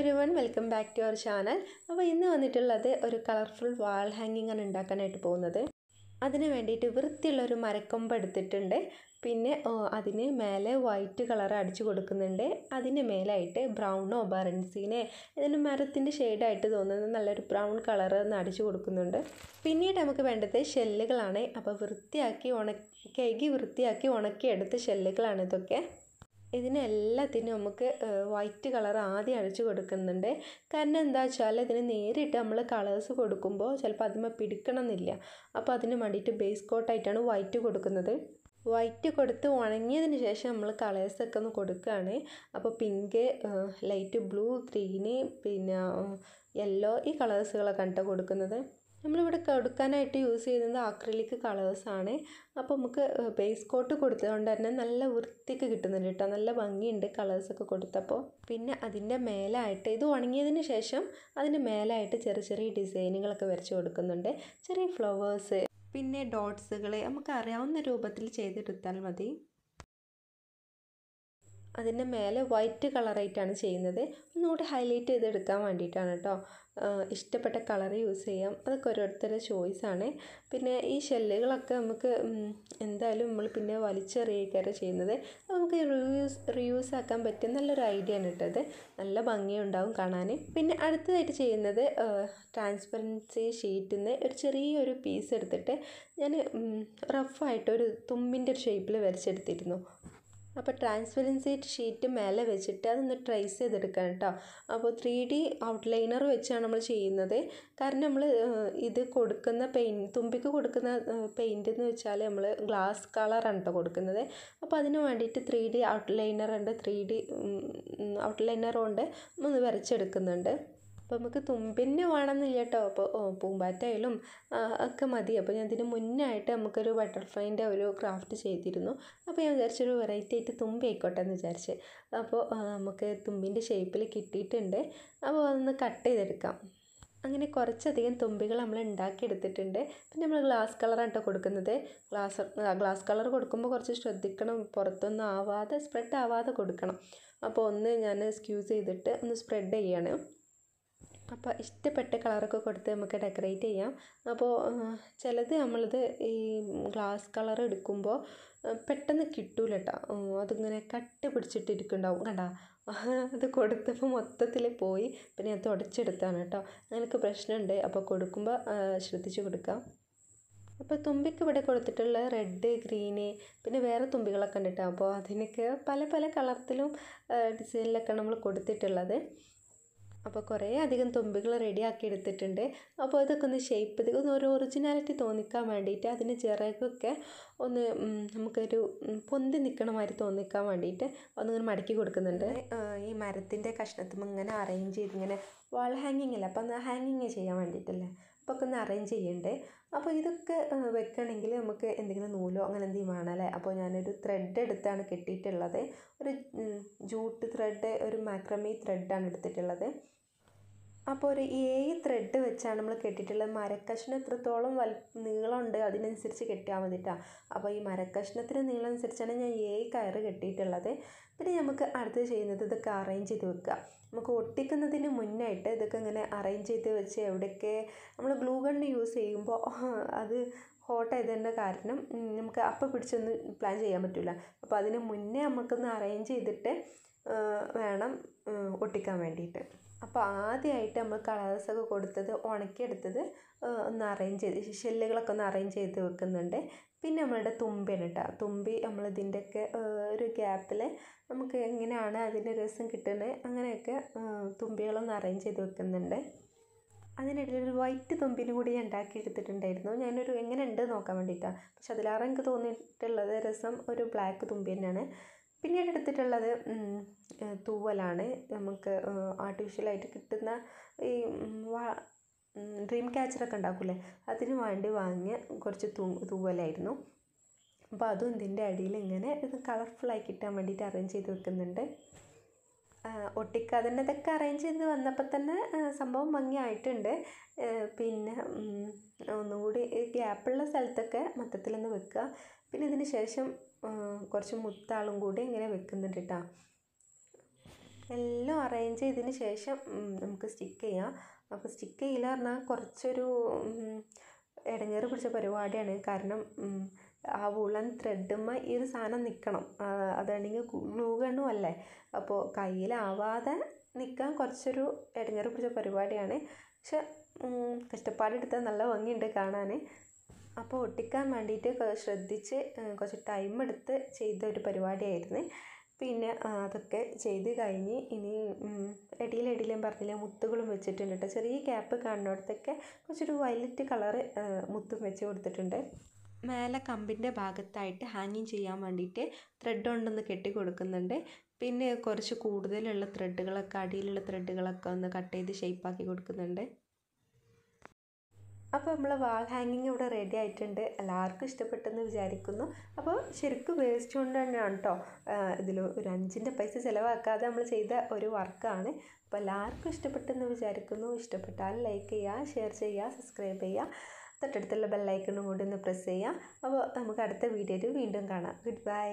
Everyone welcome back to our channel അപ്പോൾ ഇന്ന് വന്നിട്ടുള്ളത് ഒരു കളർഫുൾ വാൾ ഹാങ്ങിങ് ആണ് ഉണ്ടാക്കാനായിട്ട് പോകുന്നത്. അതിന് വേണ്ടിയിട്ട് വൃത്തിയുള്ള ഒരു മരക്കൊമ്പ് എടുത്തിട്ടുണ്ട്. പിന്നെ അതിന് മേലെ വൈറ്റ് കളർ അടിച്ചു കൊടുക്കുന്നുണ്ട്. അതിന് മേലായിട്ട് ബ്രൗണോ ബറൻസീനെ ഇതിന് മരത്തിന്റെ ഷെയ്ഡായിട്ട് തോന്നുന്നത് നല്ലൊരു ബ്രൗൺ കളർ ഒന്ന് അടിച്ചു കൊടുക്കുന്നുണ്ട്. പിന്നീട് നമുക്ക് വേണ്ടത് ഷെല്ലുകളാണ് അപ്പോൾ വൃത്തിയാക്കി ഉണക്കി കഴുകി വൃത്തിയാക്കി ഉണക്കിയെടുത്ത ഷെല്ലുകളാണ് ഇതൊക്കെ. ഇതിനെല്ലാത്തിനും നമുക്ക് വൈറ്റ് കളർ ആദ്യം അഴിച്ചു കൊടുക്കുന്നുണ്ട്. കാരണം എന്താ വെച്ചാൽ ഇതിന് നേരിട്ട് നമ്മൾ കളേഴ്സ് കൊടുക്കുമ്പോൾ ചിലപ്പോൾ അതിമേ പിടിക്കണം എന്നില്ല അപ്പോൾ അതിന് വേണ്ടിയിട്ട് ബേസ് കോട്ടായിട്ടാണ് വൈറ്റ് കൊടുക്കുന്നത്. വൈറ്റ് കൊടുത്ത് ഉണങ്ങിയതിന് ശേഷം നമ്മൾ കളേഴ്സൊക്കെ ഒന്ന് കൊടുക്കുകയാണ്. അപ്പോൾ പിങ്ക് ലൈറ്റ് ബ്ലൂ ഗ്രീന് പിന്നെ യെല്ലോ ഈ കളേഴ്സുകളൊക്കെ കണ്ടിട്ട് കൊടുക്കുന്നത്. നമ്മളിവിടെ കൊടുക്കാനായിട്ട് യൂസ് ചെയ്യുന്നത് ആക്രിലിക് കളേഴ്സാണ് അപ്പോൾ നമുക്ക് ബേസ് കോട്ട് കൊടുത്തതുകൊണ്ട് തന്നെ നല്ല വൃത്തിക്ക് കിട്ടുന്നുണ്ട് കേട്ടോ. നല്ല ഭംഗിയുണ്ട് കളേഴ്സൊക്കെ കൊടുത്തപ്പോൾ പിന്നെ അതിന്റെ മേലായിട്ട് ഇത് ഉണങ്ങിയതിന് ശേഷം അതിന്റെ മേലായിട്ട് ചെറിയ ചെറിയ ഡിസൈനുകളൊക്കെ വരച്ച് കൊടുക്കുന്നുണ്ട്. ചെറിയ ഫ്ലവേഴ്സ് പിന്നെ ഡോട്ട്സുകൾ നമുക്ക് അറിയാവുന്ന രൂപത്തിൽ ചെയ്തെടുത്താൽ മതി. അതിന്റെ മേലെ വൈറ്റ് കളറായിട്ടാണ് ചെയ്യുന്നത്. ഒന്നുകൂടി ഹൈലൈറ്റ് ചെയ്തെടുക്കാൻ വേണ്ടിയിട്ടാണ് കേട്ടോ. ഇഷ്ടപ്പെട്ട കളർ യൂസ് ചെയ്യാം. അതൊക്കെ ഓരോരുത്തരുടെ ചോയ്സാണ് പിന്നെ ഈ ഷെല്ലുകളൊക്കെ നമുക്ക് എന്തായാലും നമ്മൾ പിന്നെ വലിച്ചെറിയുകയൊക്കെ ചെയ്യുന്നത്. നമുക്ക് റിയൂസ് റിയൂസ് ആക്കാൻ പറ്റിയ നല്ലൊരു ഐഡിയ ആണ് കേട്ടത് നല്ല ഭംഗിയുണ്ടാവും കാണാൻ പിന്നെ അടുത്തതായിട്ട് ചെയ്യുന്നത് ട്രാൻസ്പെറൻസി ഷീറ്റിൽ നിന്ന് ഒരു ചെറിയൊരു പീസ് എടുത്തിട്ട് ഞാൻ റഫായിട്ട് ഒരു തുമ്പിന്റെ ഒരു ഷേപ്പിൽ വരച്ചെടുത്തിരുന്നു. അപ്പോൾ ട്രാൻസ്പെറൻസി ഷീറ്റ് മേലെ വെച്ചിട്ട് അതൊന്ന് ട്രേസ് ചെയ്തെടുക്കാം കേട്ടോ. അപ്പോൾ ത്രീ ഡി ഔട്ട്ലൈനർ വെച്ചാണ് നമ്മൾ ചെയ്യുന്നത്. കാരണം നമ്മൾ ഇത് കൊടുക്കുന്ന പെയിന്റ് തുമ്പിക്ക് കൊടുക്കുന്ന പെയിന്റ് എന്ന് വെച്ചാൽ നമ്മൾ ഗ്ലാസ് കളറാണ് കേട്ടോ കൊടുക്കുന്നത്. അപ്പോൾ അതിന് വേണ്ടിയിട്ട് ത്രീ ഡി ഔട്ട്ലൈനർ ഉണ്ട് ത്രീ ഡി ഔട്ട്ലൈനർ കൊണ്ട് ഒന്ന് വരച്ചെടുക്കുന്നുണ്ട്. അപ്പോൾ നമുക്ക് തുമ്പിന് വേണമെന്നില്ല കേട്ടോ അപ്പോൾ പൂമ്പാറ്റയിലും ഒക്കെ മതി. അപ്പോൾ ഞാൻ ഇതിന് മുന്നായിട്ട് നമുക്കൊരു ബട്ടർഫ്ലൈന്റെ ഒരു ക്രാഫ്റ്റ് ചെയ്തിരുന്നു. അപ്പോൾ ഞാൻ വിചാരിച്ചൊരു വെറൈറ്റി ആയിട്ട് തുമ്പി ആയിക്കോട്ടെ എന്ന് വിചാരിച്ച് അപ്പോൾ നമുക്ക് തുമ്പിന്റെ ഷേപ്പിൽ കിട്ടിയിട്ടുണ്ട്. അപ്പോൾ അതൊന്ന് കട്ട് ചെയ്തെടുക്കാം. അങ്ങനെ കുറച്ചധികം തുമ്പികൾ നമ്മൾ ഉണ്ടാക്കിയെടുത്തിട്ടുണ്ട്. പിന്നെ നമ്മൾ ഗ്ലാസ് കളറാണ് കേട്ടോ കൊടുക്കുന്നത്. ഗ്ലാസ് ഗ്ലാസ് കളർ കൊടുക്കുമ്പോൾ കുറച്ച് ശ്രദ്ധിക്കണം. പുറത്തൊന്നും ആവാതെ സ്പ്രെഡ് ആവാതെ കൊടുക്കണം. അപ്പോൾ ഒന്ന് ഞാൻ സ്ക്യൂസ് ചെയ്തിട്ട് ഒന്ന് സ്പ്രെഡ് ചെയ്യാണ്. അപ്പോൾ ഇഷ്ടപ്പെട്ട കളറൊക്കെ കൊടുത്ത് നമുക്ക് ഡെക്കറേറ്റ് ചെയ്യാം. അപ്പോൾ ചിലത് നമ്മളിത് ഈ ഗ്ലാസ് കളർ എടുക്കുമ്പോൾ പെട്ടെന്ന് കിട്ടൂല കേട്ടോ അതിങ്ങനെ കട്ട് പിടിച്ചിട്ടിരിക്കുന്നുണ്ടാവും. കണ്ട? അത് കൊടുത്തപ്പോൾ മൊത്തത്തിൽ പോയി. പിന്നെ അത് തുടച്ചെടുത്താണ് കേട്ടോ അങ്ങനെയൊക്കെ പ്രശ്നമുണ്ട്. അപ്പോൾ കൊടുക്കുമ്പോൾ ശ്രദ്ധിച്ച് കൊടുക്കാം. അപ്പോൾ തുമ്പിക്ക് ഇവിടെ കൊടുത്തിട്ടുള്ള റെഡ് ഗ്രീന് പിന്നെ വേറെ തുമ്പികളൊക്കെ ഉണ്ട് കേട്ടോ അപ്പോൾ അതിനൊക്കെ പല പല കളറത്തിലും ഡിസൈനിലൊക്കെ നമ്മൾ കൊടുത്തിട്ടുള്ളത്. അപ്പോൾ കുറേ അധികം തുമ്പികൾ റെഡിയാക്കി എടുത്തിട്ടുണ്ട്. അപ്പോൾ ഇതൊക്കെ ഒന്ന് ഷേപ്പ് ചെയ്ത് ഒന്ന് ഒരു ഒറിജിനാലിറ്റി തോന്നിക്കാൻ വേണ്ടിയിട്ട് അതിന് ചിറകൊക്കെ ഒന്ന് നമുക്കൊരു പൊന്തി നിൽക്കണ മാതിരി തോന്നിക്കാൻ വേണ്ടിയിട്ട് ഒന്നിങ്ങനെ മടക്കി കൊടുക്കുന്നുണ്ട്. ഈ മരത്തിന്റെ കഷ്ണത്തും ഇങ്ങനെ അറേഞ്ച് ചെയ്ത് ഇങ്ങനെ വാൾ ഹാങ്ങിങ് അല്ല? അപ്പം ഹാങ്ങിങ് ചെയ്യാൻ വേണ്ടിയിട്ടല്ലേ? ഒക്കെ ഒന്ന് അറേഞ്ച് ചെയ്യണ്ടേ? അപ്പോൾ ഇതൊക്കെ വെക്കണമെങ്കിൽ നമുക്ക് എന്തെങ്കിലും നൂലോ അങ്ങനെ എന്തെങ്കിലും വേണം അല്ലേ? അപ്പോൾ ഞാനൊരു ത്രെഡ് എടുത്താണ് കെട്ടിയിട്ടുള്ളത്. ഒരു ജൂട്ട് ത്രെഡ് ഒരു മാക്രമി ത്രെഡാണ് എടുത്തിട്ടുള്ളത്. അപ്പോൾ ഒരു ഏഴ് ത്രെഡ് വെച്ചാണ് നമ്മൾ കെട്ടിയിട്ടുള്ളത്. മരക്കഷ്ണം എത്രത്തോളം വൽ നീളമുണ്ട് അതിനനുസരിച്ച് കെട്ടിയാൽ മതി അപ്പോൾ ഈ മരക്കഷ്ണത്തിന് നീളം അനുസരിച്ചാണ് ഞാൻ ഏഴ് കയറ് കെട്ടിയിട്ടുള്ളത്. പിന്നെ നമുക്ക് അടുത്ത് ചെയ്യുന്നത് ഇതൊക്കെ അറേഞ്ച് ചെയ്ത് വെക്കുക. നമുക്ക് ഒട്ടിക്കുന്നതിന് മുന്നായിട്ട് ഇതൊക്കെ ഇങ്ങനെ അറേഞ്ച് ചെയ്ത് വെച്ച് എവിടെയൊക്കെ നമ്മൾ ഗ്ലൂ ഗണ്ണ് യൂസ് ചെയ്യുമ്പോൾ അത് ഹോട്ട് ആയതിന്റെ കാരണം നമുക്ക് അപ്പം പിടിച്ചൊന്നും പ്ലാൻ ചെയ്യാൻ പറ്റില്ല അപ്പോൾ അതിന് മുന്നേ നമുക്കൊന്ന് അറേഞ്ച് ചെയ്തിട്ട് വേണം ഒട്ടിക്കാൻ വേണ്ടിയിട്ട്. അപ്പോൾ ആദ്യമായിട്ട് നമ്മൾ കളേഴ്സൊക്കെ കൊടുത്തത് ഉണക്കിയെടുത്തത് ഒന്ന് അറേഞ്ച് ചെയ്ത് ഷെല്ലുകളൊക്കെ ഒന്ന് അറേഞ്ച് ചെയ്ത് വെക്കുന്നുണ്ട്. പിന്നെ നമ്മളുടെ തുമ്പിയാണ് കേട്ടോ തുമ്പി നമ്മൾ ഇതിന്റെയൊക്കെ ഒരു ഗ്യാപ്പിൽ നമുക്ക് എങ്ങനെയാണ് അതിന്റെ രസം കിട്ടുന്നത് അങ്ങനെയൊക്കെ തുമ്പികളൊന്ന് അറേഞ്ച് ചെയ്ത് വെക്കുന്നുണ്ട്. അതിനിടയിൽ ഒരു വൈറ്റ് തുമ്പിനും കൂടി ഞാൻ ഉണ്ടാക്കി എടുത്തിട്ടുണ്ടായിരുന്നു ഞാനൊരു എങ്ങനെ ഉണ്ട് നോക്കാൻ വേണ്ടിയിട്ടാണ് പക്ഷെ അതിലേറെ എനിക്ക് തോന്നിയിട്ടുള്ളത് രസം ഒരു ബ്ലാക്ക് തുമ്പി തന്നെയാണ്. പിന്നീട് എടുത്തിട്ടുള്ളത് തൂവലാണ്. നമുക്ക് ആർട്ടിഫിഷ്യലായിട്ട് കിട്ടുന്ന ഈ ഡ്രീം ക്യാച്ചറൊക്കെ ഉണ്ടാക്കൂലേ അതിന് വേണ്ടി വാങ്ങിയ കുറച്ച് തൂവലായിരുന്നു. അപ്പോൾ അതും ഇതിന്റെ അടിയിൽ ഇങ്ങനെ ഇത് കളർഫുള്ളായി കിട്ടാൻ വേണ്ടിയിട്ട് അറേഞ്ച് ചെയ്ത് വെക്കുന്നുണ്ട്. ഒട്ടിക്കാതെ തന്നെ അറേഞ്ച് ചെയ്ത് വന്നപ്പോൾ തന്നെ സംഭവം ഭംഗിയായിട്ടുണ്ട്. പിന്നെ ഒന്നുകൂടി ഗ്യാപ്പുള്ള സ്ഥലത്തൊക്കെ മൊത്തത്തിലൊന്ന് വെക്കുക. പിന്നെ ഇതിന് ശേഷം കുറച്ച് മുത്താളും കൂടി ഇങ്ങനെ വെക്കുന്നുണ്ട് കേട്ടോ എല്ലാം അറേഞ്ച് ചെയ്തതിന് ശേഷം നമുക്ക് സ്റ്റിക്ക് ചെയ്യാം. അപ്പോൾ സ്റ്റിക്ക് ചെയ്യില്ല പറഞ്ഞാൽ കുറച്ചൊരു ഇടങ്ങേറ് പിടിച്ച പരിപാടിയാണ്. കാരണം ആ വുളൻ ത്രെഡുമ്മ ഈ ഒരു സാധനം നിൽക്കണം അതാണെങ്കിൽ ഗണ്ണും അല്ലേ? അപ്പോൾ കയ്യിലാവാതെ നിൽക്കാൻ കുറച്ചൊരു ഇടങ്ങേറ് പിടിച്ച പരിപാടിയാണ്. പക്ഷെ കഷ്ടപ്പാടെടുത്താൽ നല്ല ഭംഗിയുണ്ട് കാണാൻ. അപ്പോൾ ഒട്ടിക്കാൻ വേണ്ടിയിട്ട് ശ്രദ്ധിച്ച് കുറച്ച് ടൈം എടുത്ത് ചെയ്ത ഒരു പരിപാടിയായിരുന്നു. പിന്നെ അതൊക്കെ ചെയ്ത് കഴിഞ്ഞ് ഇനി ഞാൻ പറഞ്ഞില്ലേ മുത്തുകളും വെച്ചിട്ടുണ്ട് കേട്ടോ ചെറിയ ക്യാപ്പ് കാണുന്നിടത്തൊക്കെ കുറച്ചൊരു വയലറ്റ് കളറ് മുത്തും വെച്ച് കൊടുത്തിട്ടുണ്ട്. മേലെ കമ്പിന്റെ ഭാഗത്തായിട്ട് ഹാങ്ങിങ് ചെയ്യാൻ വേണ്ടിയിട്ട് ത്രെഡ് ഉണ്ടെന്ന് കെട്ടി കൊടുക്കുന്നുണ്ട് പിന്നെ കുറച്ച് കൂടുതലുള്ള ത്രെഡുകളൊക്കെ അടിയിലുള്ള ത്രെഡുകളൊക്കെ ഒന്ന് കട്ട് ചെയ്ത് ഷേപ്പാക്കി കൊടുക്കുന്നുണ്ട്. അപ്പോൾ നമ്മൾ വാൾ ഹാങ്ങിങ് ഇവിടെ റെഡി ആയിട്ടുണ്ട്. എല്ലാവർക്കും ഇഷ്ടപ്പെട്ടെന്ന് വിചാരിക്കുന്നു. അപ്പോൾ ശരിക്കും വേസ്റ്റ് കൊണ്ട് തന്നെയാണ് കേട്ടോ ഇതിൽ ഒരു അഞ്ചിന്റെ പൈസ ചിലവാക്കാതെ നമ്മൾ ചെയ്ത ഒരു വർക്കാണ് അപ്പോൾ എല്ലാവർക്കും ഇഷ്ടപ്പെട്ടെന്ന് വിചാരിക്കുന്നു. ഇഷ്ടപ്പെട്ടാൽ ലൈക്ക് ചെയ്യുക ഷെയർ ചെയ്യുക സബ്സ്ക്രൈബ് ചെയ്യുക. തൊട്ടടുത്തുള്ള ബെല്ലൈക്കണും കൂടി ഒന്ന് പ്രസ് ചെയ്യുക അപ്പോൾ നമുക്ക് അടുത്ത വീഡിയോയിൽ വീണ്ടും കാണാം. Good bye